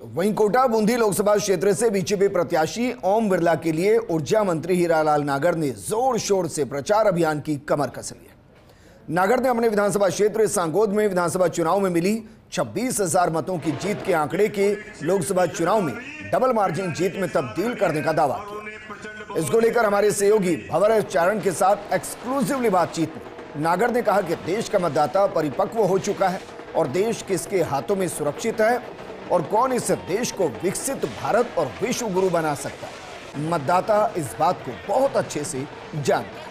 वहीं कोटा बूंदी लोकसभा क्षेत्र से बीजेपी प्रत्याशी ओम बिरला के लिए ऊर्जा मंत्री हीरालाल नागर ने ज़ोर शोर से प्रचार अभियान की कमर कस ली है। नागर ने अपने विधानसभा क्षेत्र सांगोद में विधानसभा चुनाव में मिली छब्बीस हज़ार मतों की जीत के आंकड़े के लोकसभा चुनाव में डबल मार्जिन जीत में तब्दील करने का दावा किया। इसको लेकर हमारे सहयोगी भवर चारण के साथ एक्सक्लूसिवली बातचीत में नागर ने कहा कि देश का मतदाता परिपक्व हो चुका है और देश किसके हाथों में सुरक्षित है और कौन इस देश को विकसित भारत और विश्व गुरु बना सकता है? मतदाता इस बात को बहुत अच्छे से जानता है।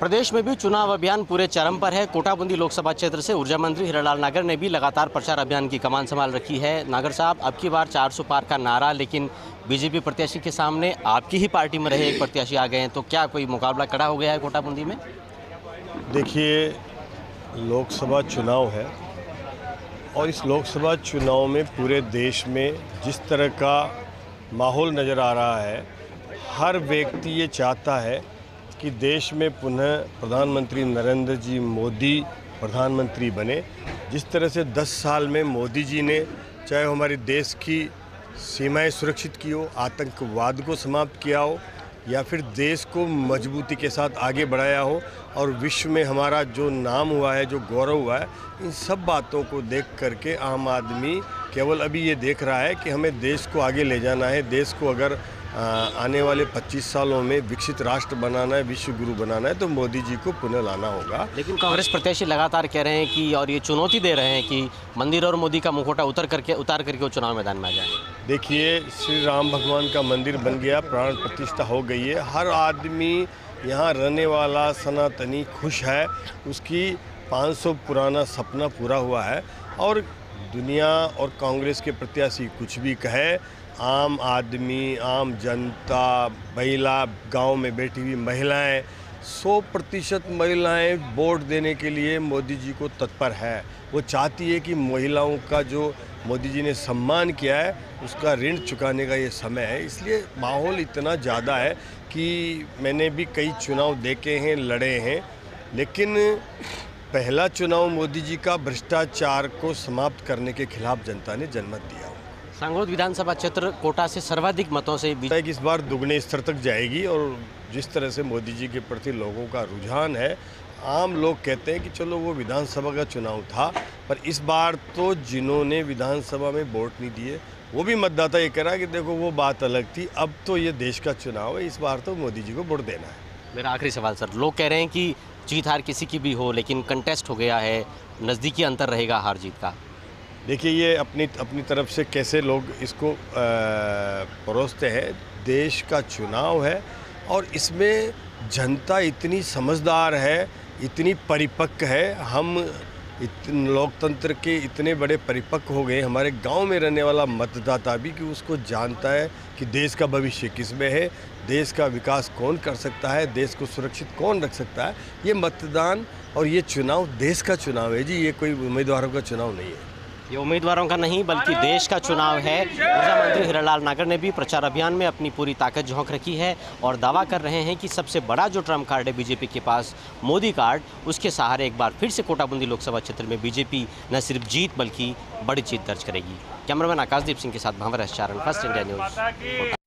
प्रदेश में भी चुनाव अभियान पूरे चरम पर है। कोटाबंदी लोकसभा क्षेत्र से ऊर्जा मंत्री हीरालाल नागर ने भी लगातार प्रचार अभियान की कमान संभाल रखी है। नागर साहब अब की बार 400 पार का नारा लेकिन बीजेपी प्रत्याशी के सामने आपकी ही पार्टी में रहे एक प्रत्याशी आ गए हैं तो क्या कोई मुकाबला खड़ा हो गया है कोटाबंदी में? देखिए लोकसभा चुनाव है और इस लोकसभा चुनाव में पूरे देश में जिस तरह का माहौल नज़र आ रहा है, हर व्यक्ति ये चाहता है कि देश में पुनः प्रधानमंत्री नरेंद्र जी मोदी प्रधानमंत्री बने। जिस तरह से 10 साल में मोदी जी ने चाहे हमारे देश की सीमाएँ सुरक्षित की हो, आतंकवाद को समाप्त किया हो या फिर देश को मजबूती के साथ आगे बढ़ाया हो और विश्व में हमारा जो नाम हुआ है, जो गौरव हुआ है, इन सब बातों को देख करके आम आदमी केवल अभी ये देख रहा है कि हमें देश को आगे ले जाना है। देश को अगर आने वाले 25 सालों में विकसित राष्ट्र बनाना है विश्व गुरु बनाना है तो मोदी जी को पुनः लाना होगा। लेकिन कांग्रेस प्रत्याशी लगातार कह रहे हैं कि और ये चुनौती दे रहे हैं कि मंदिर और मोदी का मुखोटा उतर करके उतार करके वो चुनाव मैदान में आ जाए देखिए श्री राम भगवान का मंदिर बन गया प्राण प्रतिष्ठा हो गई है। हर आदमी यहाँ रहने वाला सनातनी खुश है। उसकी 500 पुराना सपना पूरा हुआ है। और दुनिया और कांग्रेस के प्रत्याशी कुछ भी कहे, आम आदमी, आम जनता, महिला, गाँव में बैठी हुई महिलाएँ 100 प्रतिशत महिलाएँ वोट देने के लिए मोदी जी को तत्पर है। वो चाहती है कि महिलाओं का जो मोदी जी ने सम्मान किया है, उसका ऋण चुकाने का ये समय है। इसलिए माहौल इतना ज़्यादा है कि मैंने भी कई चुनाव देखे हैं, लड़े हैं, लेकिन पहला चुनाव मोदी जी का भ्रष्टाचार को समाप्त करने के खिलाफ जनता ने जनमत दिया। सांगोद विधानसभा क्षेत्र कोटा से सर्वाधिक मतों से इस बार दुगने स्तर तक जाएगी और जिस तरह से मोदी जी के प्रति लोगों का रुझान है आम लोग कहते हैं कि चलो वो विधानसभा का चुनाव था पर इस बार तो जिन्होंने विधानसभा में वोट नहीं दिए वो भी मतदाता ये कह रहा है कि देखो वो बात अलग थी अब तो ये देश का चुनाव है इस बार तो मोदी जी को वोट देना है। मेरा आखिरी सवाल, सर। लोग कह रहे हैं कि जीत हार किसी की भी हो, लेकिन कंटेस्ट हो गया है, नज़दीकी अंतर रहेगा हार जीत का। देखिए, ये अपनी अपनी तरफ़ से कैसे लोग इसको परोसते हैं, देश का चुनाव है और इसमें जनता इतनी समझदार है, इतनी परिपक्व है, हम इतने लोकतंत्र के इतने बड़े परिपक्व हो गए, हमारे गाँव में रहने वाला मतदाता भी कि उसको जानता है कि देश का भविष्य किसमें है, देश का विकास कौन कर सकता है, देश को सुरक्षित कौन रख सकता है, ये मतदान और ये चुनाव देश का चुनाव है जी, ये कोई उम्मीदवारों का चुनाव नहीं है। ये उम्मीदवारों का नहीं, बल्कि देश का चुनाव है। ऊर्जा मंत्री हिरालाल नागर ने भी प्रचार अभियान में अपनी पूरी ताकत झोंक रखी है और दावा कर रहे हैं कि सबसे बड़ा जो ट्रंप कार्ड है, बीजेपी के पास, मोदी कार्ड, उसके सहारे एक बार फिर से कोटाबंदी लोकसभा क्षेत्र में बीजेपी न सिर्फ़ जीत, बल्कि बड़ी जीत दर्ज करेगी। कैमरामैन आकाशदीप सिंह के साथ भावर चारण फ़र्स्ट इंडिया न्यूज़।